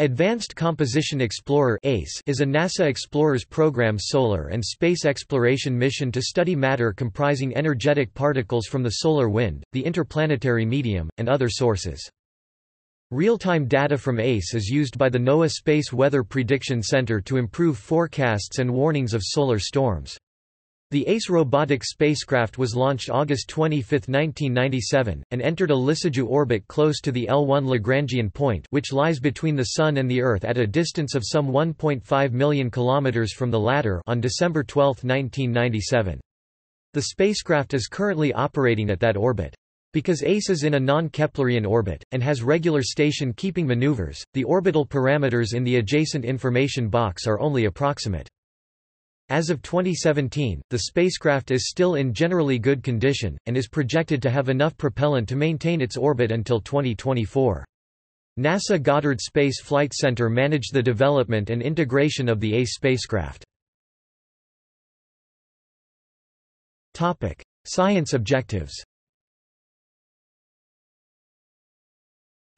Advanced Composition Explorer Ace is a NASA Explorers Program solar and space exploration mission to study matter comprising energetic particles from the solar wind, the interplanetary medium, and other sources. Real-time data from ACE is used by the NOAA Space Weather Prediction Center to improve forecasts and warnings of solar storms. The ACE robotic spacecraft was launched August 25, 1997, and entered a Lissajous orbit close to the L1 Lagrangian point which lies between the Sun and the Earth at a distance of some 1.5 million kilometers from the latter on December 12, 1997. The spacecraft is currently operating at that orbit. Because ACE is in a non-Keplerian orbit, and has regular station-keeping maneuvers, the orbital parameters in the adjacent information box are only approximate. As of 2017, the spacecraft is still in generally good condition, and is projected to have enough propellant to maintain its orbit until 2024. NASA Goddard Space Flight Center managed the development and integration of the ACE spacecraft. Science objectives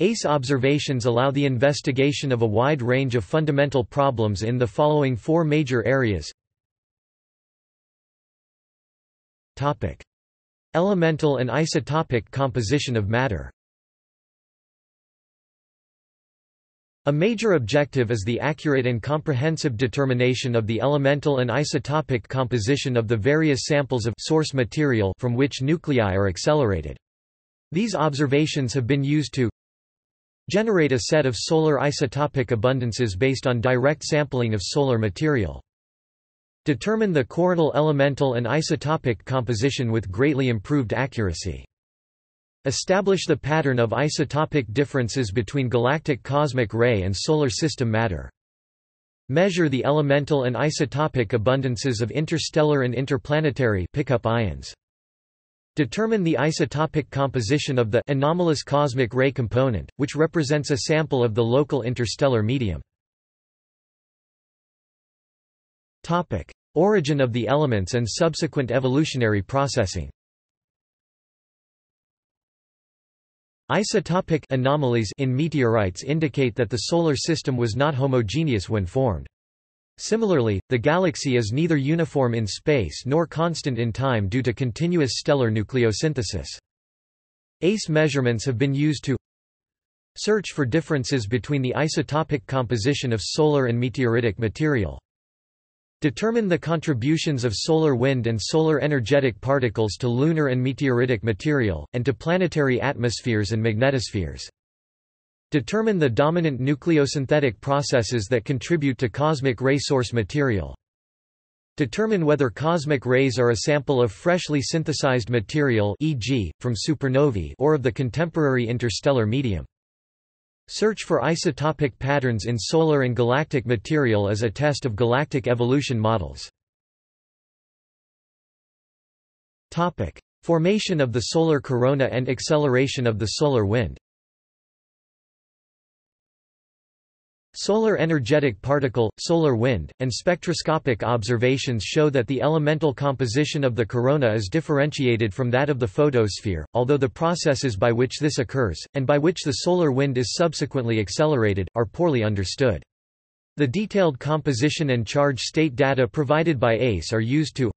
ACE observations allow the investigation of a wide range of fundamental problems in the following four major areas Topic. Elemental and isotopic composition of matter A major objective is the accurate and comprehensive determination of the elemental and isotopic composition of the various samples of source material from which nuclei are accelerated. These observations have been used to generate a set of solar isotopic abundances based on direct sampling of solar material. Determine the coronal elemental and isotopic composition with greatly improved accuracy. Establish the pattern of isotopic differences between galactic cosmic ray and solar system matter. Measure the elemental and isotopic abundances of interstellar and interplanetary pickup ions. Determine the isotopic composition of the anomalous cosmic ray component, which represents a sample of the local interstellar medium. Topic: Origin of the elements and subsequent evolutionary processing. Isotopic anomalies in meteorites indicate that the Solar System was not homogeneous when formed. Similarly, the galaxy is neither uniform in space nor constant in time due to continuous stellar nucleosynthesis. ACE measurements have been used to search for differences between the isotopic composition of solar and meteoritic material. Determine the contributions of solar wind and solar energetic particles to lunar and meteoritic material, and to planetary atmospheres and magnetospheres. Determine the dominant nucleosynthetic processes that contribute to cosmic ray source material. Determine whether cosmic rays are a sample of freshly synthesized material e.g., from supernovae or of the contemporary interstellar medium. Search for isotopic patterns in solar and galactic material as a test of galactic evolution models. Formation of the solar corona and acceleration of the solar wind Solar energetic particle, solar wind, and spectroscopic observations show that the elemental composition of the corona is differentiated from that of the photosphere, although the processes by which this occurs, and by which the solar wind is subsequently accelerated, are poorly understood. The detailed composition and charge state data provided by ACE are used to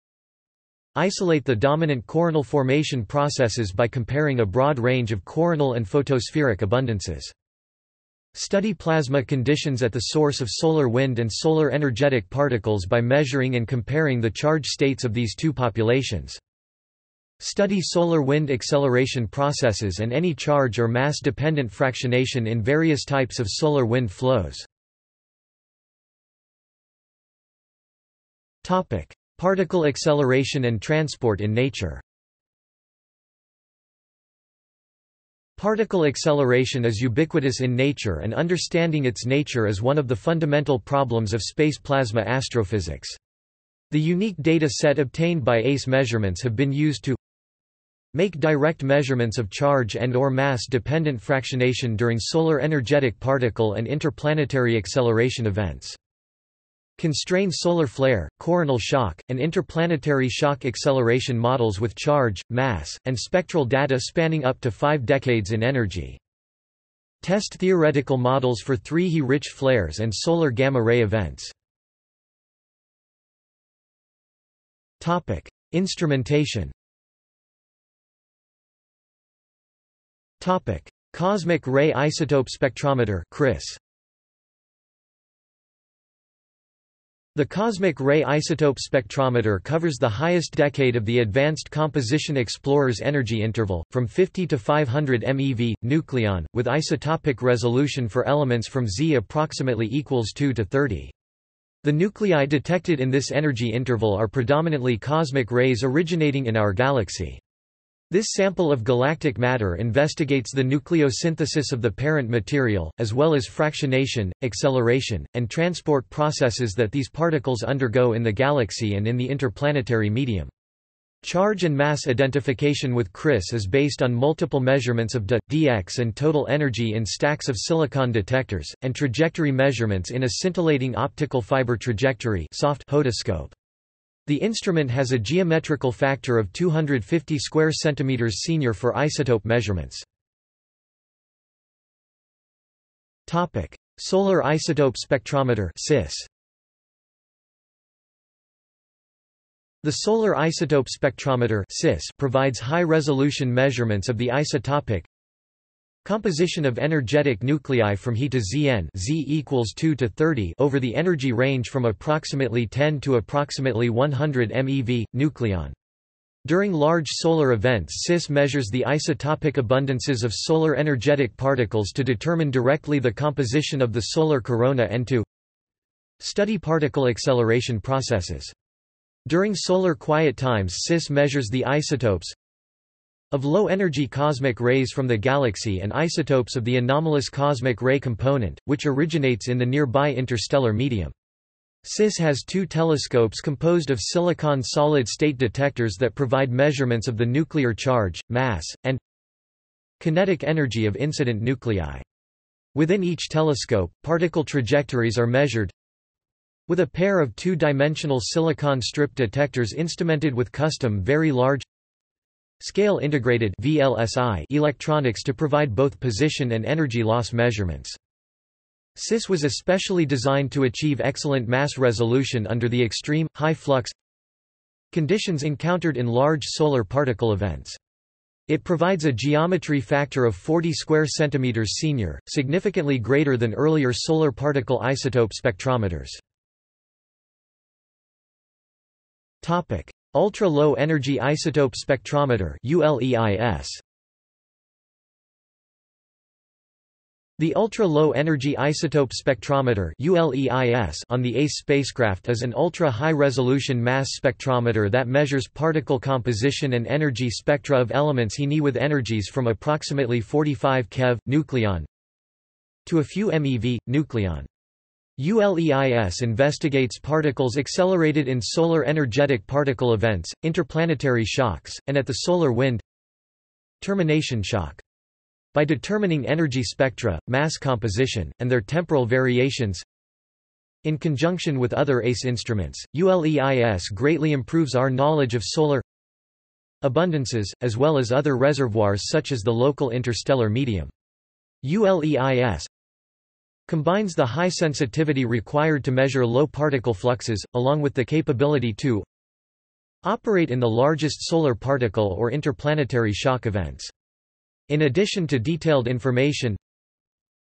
isolate the dominant coronal formation processes by comparing a broad range of coronal and photospheric abundances. Study plasma conditions at the source of solar wind and solar energetic particles by measuring and comparing the charge states of these two populations. Study solar wind acceleration processes and any charge or mass-dependent fractionation in various types of solar wind flows. Particle acceleration and transport in nature Particle acceleration is ubiquitous in nature and understanding its nature is one of the fundamental problems of space plasma astrophysics. The unique data set obtained by ACE measurements have been used to make direct measurements of charge and or mass-dependent fractionation during solar energetic particle and interplanetary acceleration events. Constrain solar flare, coronal shock, and interplanetary shock acceleration models with charge, mass, and spectral data spanning up to five decades in energy. Test theoretical models for 3 He-rich flares and solar gamma-ray events. Instrumentation Cosmic ray isotope spectrometer CRIS. The cosmic ray isotope spectrometer covers the highest decade of the Advanced Composition Explorer's energy interval, from 50 to 500 MeV, nucleon, with isotopic resolution for elements from Z approximately equals 2 to 30. The nuclei detected in this energy interval are predominantly cosmic rays originating in our galaxy. This sample of galactic matter investigates the nucleosynthesis of the parent material, as well as fractionation, acceleration, and transport processes that these particles undergo in the galaxy and in the interplanetary medium. Charge and mass identification with CRIS is based on multiple measurements of d, dx and total energy in stacks of silicon detectors, and trajectory measurements in a scintillating optical fiber trajectory soft. The instrument has a geometrical factor of 250 square centimeters senior for isotope measurements. Topic: Solar Isotope Spectrometer. The Solar Isotope Spectrometer provides high-resolution measurements of the isotopic, Composition of energetic nuclei from He to Zn Z equals 2 to 30 over the energy range from approximately 10 to approximately 100 MeV, nucleon. During large solar events SIS measures the isotopic abundances of solar energetic particles to determine directly the composition of the solar corona and to study particle acceleration processes. During solar quiet times SIS measures the isotopes of low-energy cosmic rays from the galaxy and isotopes of the anomalous cosmic ray component, which originates in the nearby interstellar medium. SIS has two telescopes composed of silicon solid-state detectors that provide measurements of the nuclear charge, mass, and kinetic energy of incident nuclei. Within each telescope, particle trajectories are measured, with a pair of two-dimensional silicon strip detectors instrumented with custom very large Scale-integrated VLSI electronics to provide both position and energy loss measurements. CIS was especially designed to achieve excellent mass resolution under the extreme, high flux conditions encountered in large solar particle events. It provides a geometry factor of 40 square centimeters senior, significantly greater than earlier solar particle isotope spectrometers. Topic: Ultra-Low Energy Isotope Spectrometer. The Ultra-Low Energy Isotope Spectrometer on the ACE spacecraft is an ultra-high-resolution mass spectrometer that measures particle composition and energy spectra of elements He with energies from approximately 45 keV, nucleon, to a few MeV, nucleon. ULEIS investigates particles accelerated in solar energetic particle events, interplanetary shocks, and at the solar wind termination shock. By determining energy spectra, mass composition, and their temporal variations, in conjunction with other ACE instruments, ULEIS greatly improves our knowledge of solar abundances, as well as other reservoirs such as the local interstellar medium. ULEIS combines the high sensitivity required to measure low particle fluxes, along with the capability to operate in the largest solar particle or interplanetary shock events. In addition to detailed information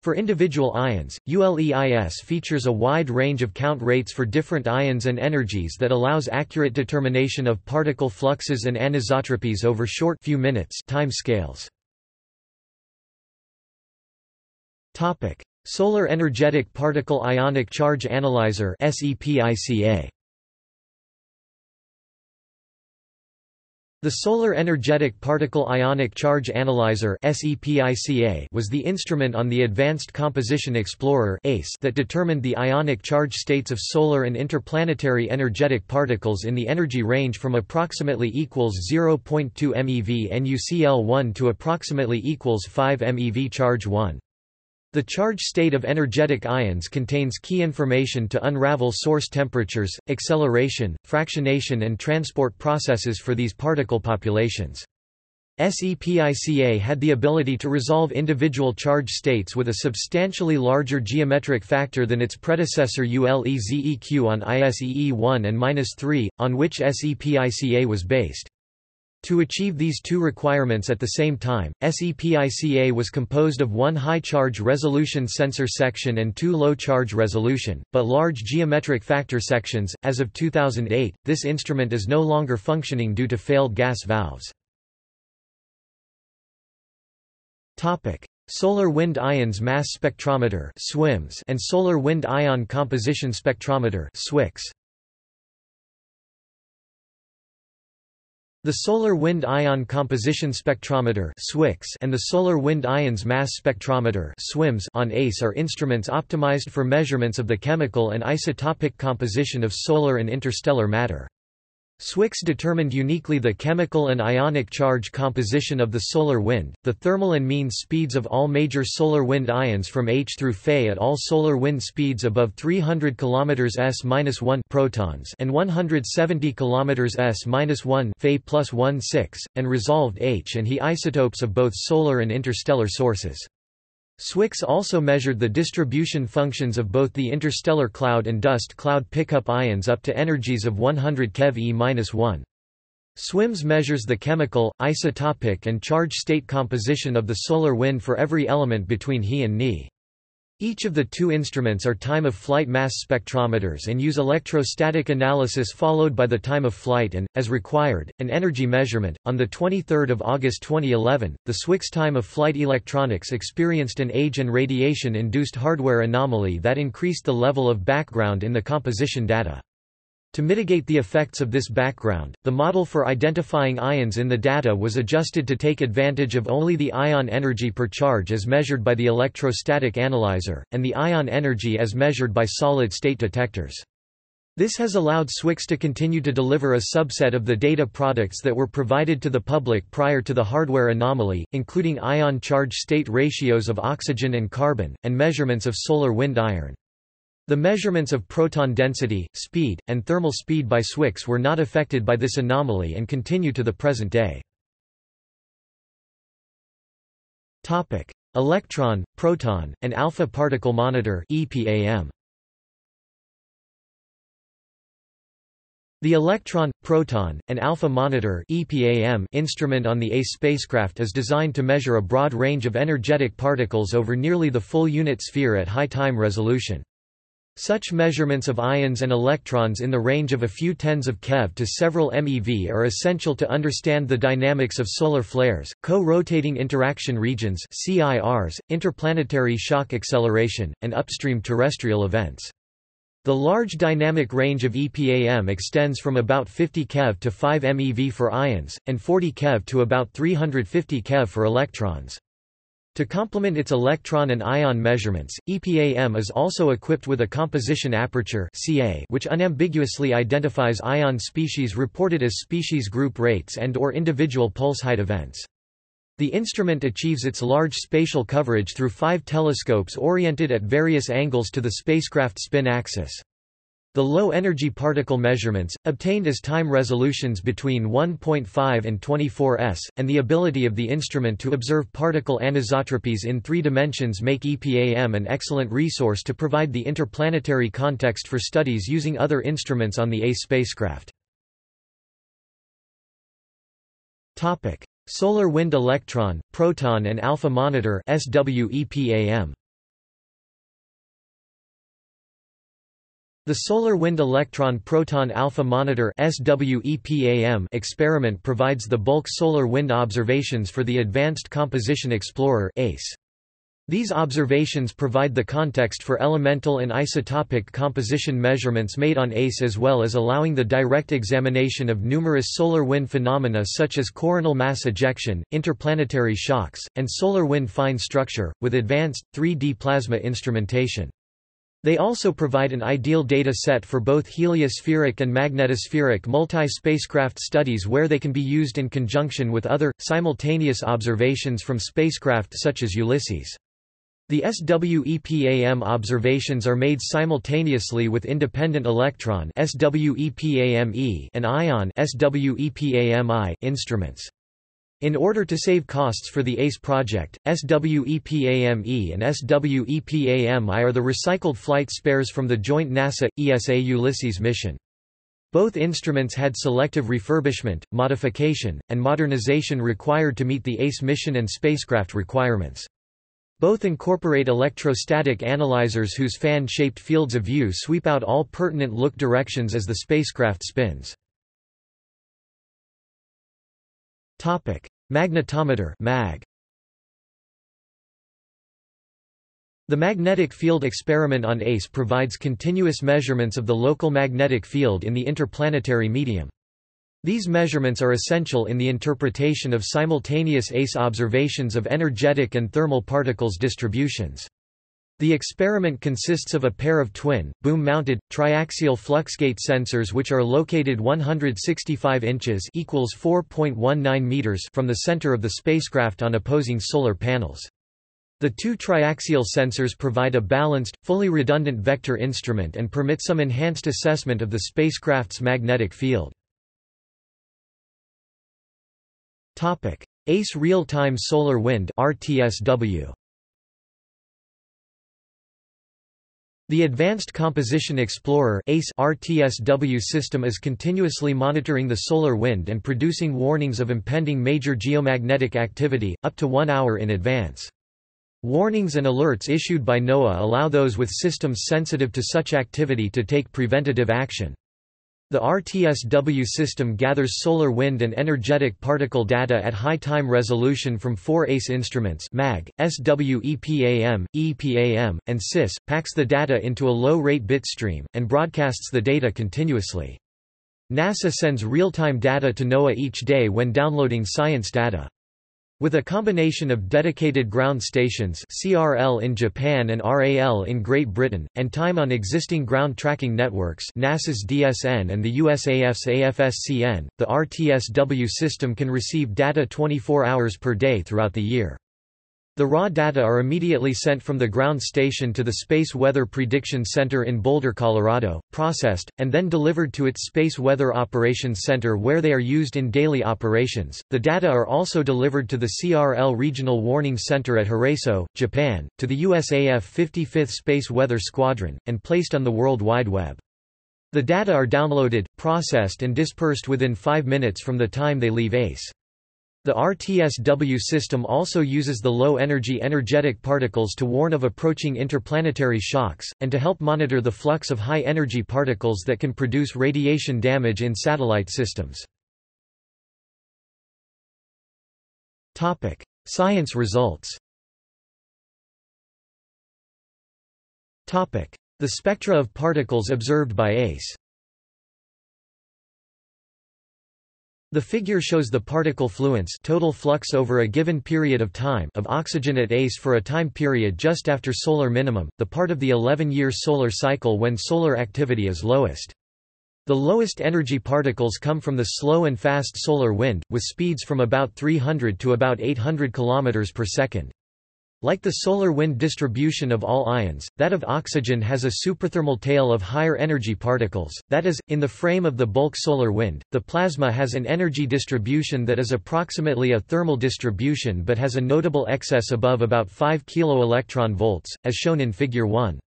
for individual ions, ULEIS features a wide range of count rates for different ions and energies that allows accurate determination of particle fluxes and anisotropies over short few minutes time scales. Topic: Solar Energetic Particle Ionic Charge Analyzer. The Solar Energetic Particle Ionic Charge Analyzer was the instrument on the Advanced Composition Explorer that determined the ionic charge states of solar and interplanetary energetic particles in the energy range from approximately equals 0.2 MeV NuCl1 to approximately equals 5 MeV charge 1. The charge state of energetic ions contains key information to unravel source temperatures, acceleration, fractionation and transport processes for these particle populations. SEPICA had the ability to resolve individual charge states with a substantially larger geometric factor than its predecessor ULEZEQ on ISEE 1 and 3, on which SEPICA was based. To achieve these two requirements at the same time, SEPICA was composed of one high charge resolution sensor section and two low charge resolution, but large geometric factor sections. As of 2008, this instrument is no longer functioning due to failed gas valves. Topic: Solar Wind Ions Mass Spectrometer (SWIMS) and Solar Wind Ion Composition Spectrometer (SWICS). The Solar Wind Ion Composition Spectrometer and the Solar Wind Ions Mass Spectrometer on ACE are instruments optimized for measurements of the chemical and isotopic composition of solar and interstellar matter. SWICS determined uniquely the chemical and ionic charge composition of the solar wind, the thermal and mean speeds of all major solar wind ions from H through Fe at all solar wind speeds above 300 km s-1 protons and 170 km s-1 Fe plus 1 6, and resolved H and He isotopes of both solar and interstellar sources. SWICS also measured the distribution functions of both the interstellar cloud and dust cloud pickup ions up to energies of 100 keV E-1. SWIMS measures the chemical, isotopic and charge state composition of the solar wind for every element between He and Ni. Each of the two instruments are time-of-flight mass spectrometers and use electrostatic analysis followed by the time of flight and, as required, an energy measurement. On the 23rd of August 2011, the SWICS time-of-flight electronics experienced an age and radiation-induced hardware anomaly that increased the level of background in the composition data. To mitigate the effects of this background, the model for identifying ions in the data was adjusted to take advantage of only the ion energy per charge as measured by the electrostatic analyzer, and the ion energy as measured by solid-state detectors. This has allowed SWICS to continue to deliver a subset of the data products that were provided to the public prior to the hardware anomaly, including ion charge state ratios of oxygen and carbon, and measurements of solar wind iron. The measurements of proton density, speed, and thermal speed by SWICS were not affected by this anomaly and continue to the present day. Electron, proton, and alpha particle monitor EPAM. The Electron, Proton, and Alpha Monitor EPAM instrument on the ACE spacecraft is designed to measure a broad range of energetic particles over nearly the full unit sphere at high time resolution. Such measurements of ions and electrons in the range of a few tens of keV to several MeV are essential to understand the dynamics of solar flares, co-rotating interaction regions CIRs, interplanetary shock acceleration, and upstream terrestrial events. The large dynamic range of EPAM extends from about 50 keV to 5 MeV for ions, and 40 keV to about 350 keV for electrons. To complement its electron and ion measurements, EPAM is also equipped with a composition aperture which unambiguously identifies ion species reported as species group rates and or individual pulse height events. The instrument achieves its large spatial coverage through five telescopes oriented at various angles to the spacecraft spin axis. The low-energy particle measurements, obtained as time resolutions between 1.5 and 24 s, and the ability of the instrument to observe particle anisotropies in three dimensions make EPAM an excellent resource to provide the interplanetary context for studies using other instruments on the ACE spacecraft. Solar Wind Electron, Proton and Alpha Monitor SWEPAM The Solar Wind Electron Proton Alpha Monitor experiment provides the bulk solar wind observations for the Advanced Composition Explorer ACE. These observations provide the context for elemental and isotopic composition measurements made on ACE as well as allowing the direct examination of numerous solar wind phenomena such as coronal mass ejection, interplanetary shocks, and solar wind fine structure, with advanced, 3D plasma instrumentation. They also provide an ideal data set for both heliospheric and magnetospheric multi-spacecraft studies where they can be used in conjunction with other, simultaneous observations from spacecraft such as Ulysses. The SWEPAM observations are made simultaneously with independent electron and ion instruments. In order to save costs for the ACE project, SWEPAME and SWEPAMI are the recycled flight spares from the joint NASA-ESA Ulysses mission. Both instruments had selective refurbishment, modification, and modernization required to meet the ACE mission and spacecraft requirements. Both incorporate electrostatic analyzers whose fan-shaped fields of view sweep out all pertinent look directions as the spacecraft spins. Magnetometer MAG. The magnetic field experiment on ACE provides continuous measurements of the local magnetic field in the interplanetary medium. These measurements are essential in the interpretation of simultaneous ACE observations of energetic and thermal particles distributions. The experiment consists of a pair of twin, boom-mounted, triaxial fluxgate sensors which are located 165 inches equals 4.19 meters from the center of the spacecraft on opposing solar panels. The two triaxial sensors provide a balanced, fully redundant vector instrument and permit some enhanced assessment of the spacecraft's magnetic field. ACE Real-Time Solar Wind RTSW The Advanced Composition Explorer RTSW system is continuously monitoring the solar wind and producing warnings of impending major geomagnetic activity, up to one hour in advance. Warnings and alerts issued by NOAA allow those with systems sensitive to such activity to take preventative action. The RTSW system gathers solar wind and energetic particle data at high time resolution from four ACE instruments MAG, SWEPAM, EPAM, and SIS, packs the data into a low-rate bit stream, and broadcasts the data continuously. NASA sends real-time data to NOAA each day when downloading science data. With a combination of dedicated ground stations CRL in Japan and RAL in Great Britain, and time on existing ground tracking networks NASA's DSN and the USAF's AFSCN, the RTSW system can receive data 24 hours per day throughout the year. The raw data are immediately sent from the ground station to the Space Weather Prediction Center in Boulder, Colorado, processed, and then delivered to its Space Weather Operations Center where they are used in daily operations. The data are also delivered to the CRL Regional Warning Center at Hiraiso, Japan, to the USAF 55th Space Weather Squadron, and placed on the World Wide Web. The data are downloaded, processed and dispersed within five minutes from the time they leave ACE. The RTSW system also uses the low-energy energetic particles to warn of approaching interplanetary shocks, and to help monitor the flux of high-energy particles that can produce radiation damage in satellite systems. Science results The spectra of particles observed by ACE The figure shows the particle fluence total flux over a given period of time of oxygen at ACE for a time period just after solar minimum, the part of the 11-year solar cycle when solar activity is lowest. The lowest energy particles come from the slow and fast solar wind, with speeds from about 300 to about 800 km per second. Like the solar wind distribution of all ions, that of oxygen has a superthermal tail of higher energy particles, that is, in the frame of the bulk solar wind, the plasma has an energy distribution that is approximately a thermal distribution but has a notable excess above about 5 keV, as shown in Figure 1.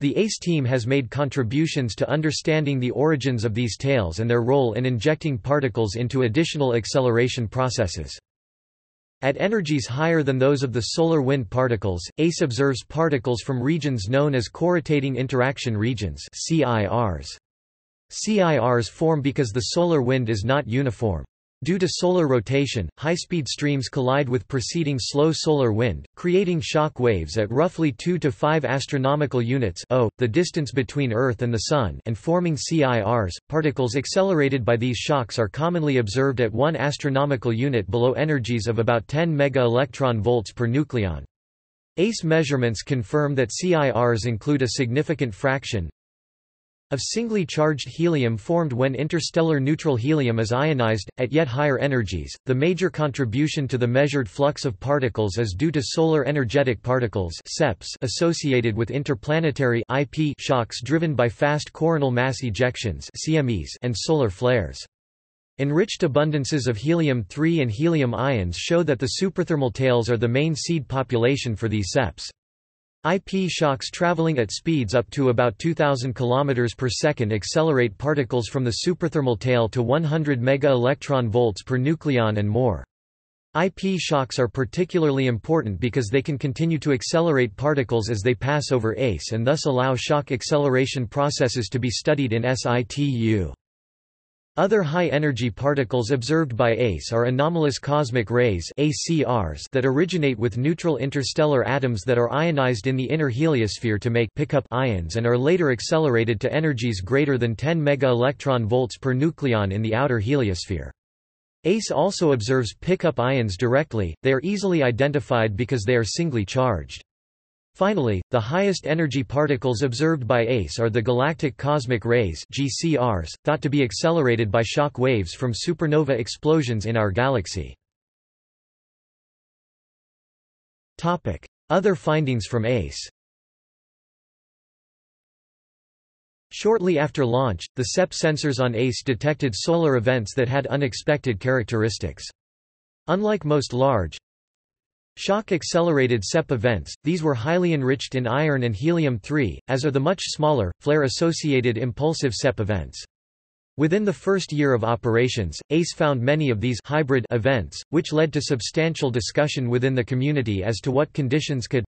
The ACE team has made contributions to understanding the origins of these tails and their role in injecting particles into additional acceleration processes. At energies higher than those of the solar wind particles, ACE observes particles from regions known as co-rotating interaction regions CIRs. CIRs form because the solar wind is not uniform. Due to solar rotation, high-speed streams collide with preceding slow solar wind, creating shock waves at roughly 2 to 5 astronomical units o, the distance between Earth and the Sun and forming CIRs. Particles accelerated by these shocks are commonly observed at 1 astronomical unit below energies of about 10 mega-electron volts per nucleon. ACE measurements confirm that CIRs include a significant fraction, of singly charged helium formed when interstellar neutral helium is ionized, at yet higher energies. The major contribution to the measured flux of particles is due to solar energetic particles associated with interplanetary IP shocks driven by fast coronal mass ejections and solar flares. Enriched abundances of helium-3 and helium ions show that the superthermal tails are the main seed population for these seps. IP shocks traveling at speeds up to about 2000 km per second accelerate particles from the superthermal tail to 100 MeV volts per nucleon and more. IP shocks are particularly important because they can continue to accelerate particles as they pass over ACE and thus allow shock acceleration processes to be studied in situ. Other high-energy particles observed by ACE are anomalous cosmic rays ACRs that originate with neutral interstellar atoms that are ionized in the inner heliosphere to make pickup ions and are later accelerated to energies greater than 10 MeV volts per nucleon in the outer heliosphere. ACE also observes pickup ions directly, they are easily identified because they are singly charged. Finally, the highest energy particles observed by ACE are the galactic cosmic rays GCRs, thought to be accelerated by shock waves from supernova explosions in our galaxy. Other findings from ACE Shortly after launch, the SEP sensors on ACE detected solar events that had unexpected characteristics. Unlike most large, Shock-accelerated SEP events, these were highly enriched in iron and helium-3, as are the much smaller, flare-associated impulsive SEP events. Within the first year of operations, ACE found many of these hybrid events, which led to substantial discussion within the community as to what conditions could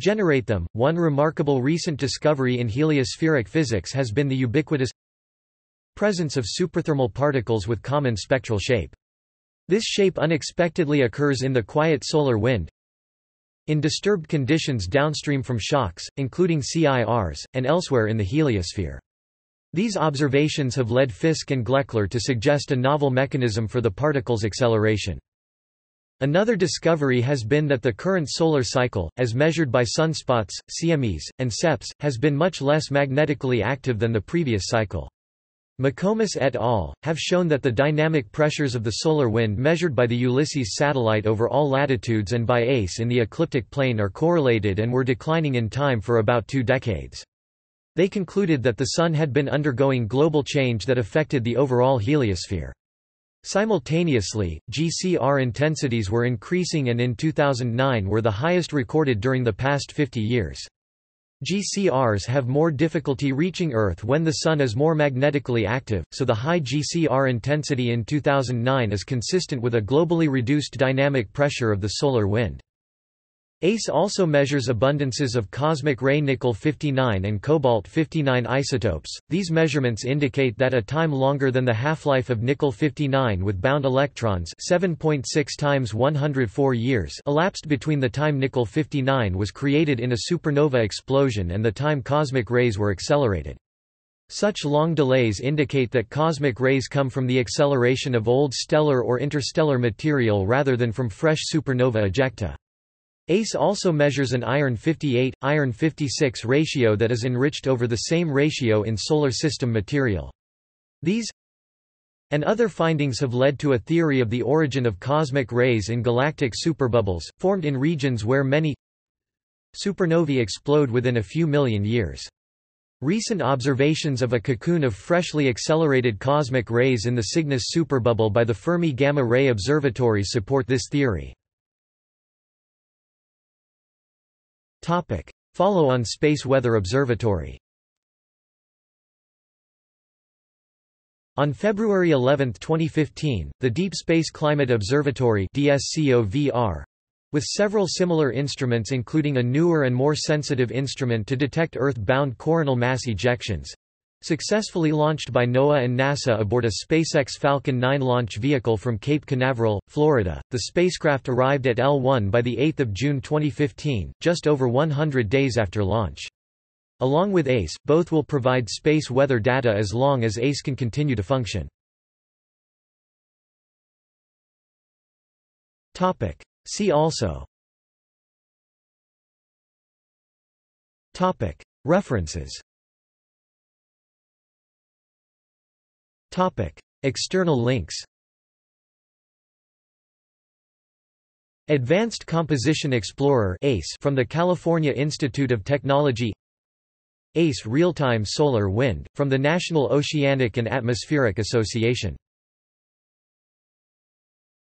generate them. One remarkable recent discovery in heliospheric physics has been the ubiquitous presence of superthermal particles with common spectral shape. This shape unexpectedly occurs in the quiet solar wind, in disturbed conditions downstream from shocks, including CIRs, and elsewhere in the heliosphere. These observations have led Fisk and Gloeckler to suggest a novel mechanism for the particle's acceleration. Another discovery has been that the current solar cycle, as measured by sunspots, CMEs, and SEPs, has been much less magnetically active than the previous cycle. McComas et al. have shown that the dynamic pressures of the solar wind measured by the Ulysses satellite over all latitudes and by ACE in the ecliptic plane are correlated and were declining in time for about two decades. They concluded that the Sun had been undergoing global change that affected the overall heliosphere. Simultaneously, GCR intensities were increasing and in 2009 were the highest recorded during the past 50 years. GCRs have more difficulty reaching Earth when the Sun is more magnetically active, so the high GCR intensity in 2009 is consistent with a globally reduced dynamic pressure of the solar wind. ACE also measures abundances of cosmic ray nickel-59 and cobalt-59 isotopes. These measurements indicate that a time longer than the half-life of nickel-59 with bound electrons, 7.6 times 104 years, elapsed between the time nickel-59 was created in a supernova explosion and the time cosmic rays were accelerated. Such long delays indicate that cosmic rays come from the acceleration of old stellar or interstellar material rather than from fresh supernova ejecta. ACE also measures an iron 58, iron 56 ratio that is enriched over the same ratio in solar system material. These and other findings have led to a theory of the origin of cosmic rays in galactic superbubbles, formed in regions where many supernovae explode within a few million years. Recent observations of a cocoon of freshly accelerated cosmic rays in the Cygnus superbubble by the Fermi Gamma Ray Observatory support this theory. Follow on Space Weather Observatory. On February 11, 2015, the Deep Space Climate Observatory DSCOVR, with several similar instruments including a newer and more sensitive instrument to detect Earth-bound coronal mass ejections, Successfully launched by NOAA and NASA aboard a SpaceX Falcon 9 launch vehicle from Cape Canaveral, Florida, the spacecraft arrived at L1 by 8 June 2015, just over 100 days after launch. Along with ACE, both will provide space weather data as long as ACE can continue to function. See also. References External links Advanced Composition Explorer ACE from the California Institute of Technology ACE Real-Time Solar Wind, from the National Oceanic and Atmospheric Association